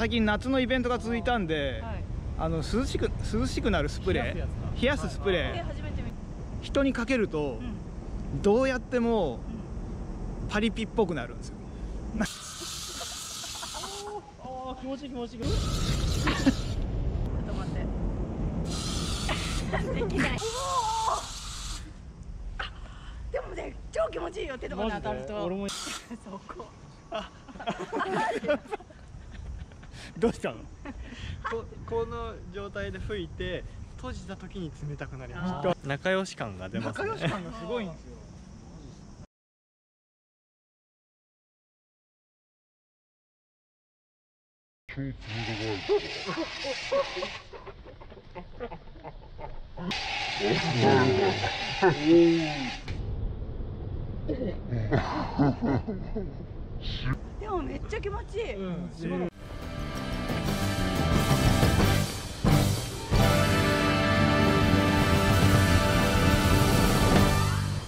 最近夏のイベントが続いたんで、はい。あの涼しく涼しくなるスプレー冷やすスプえレー。初めて見人にかけるとうん。どうやってもうん。パリピっぽくなるんですよ。ああ気持ちいい気持ちいい。ちょっと待って。できない。あでもね超気持ちいいよ手とかに当たると。俺も そこどうしたの？ここの状態で吹いて閉じた時に冷たくなりました。仲良し感が出ますね仲良し感がすごいんですよ。でもめっちゃ気持ちいい、うん。しばらく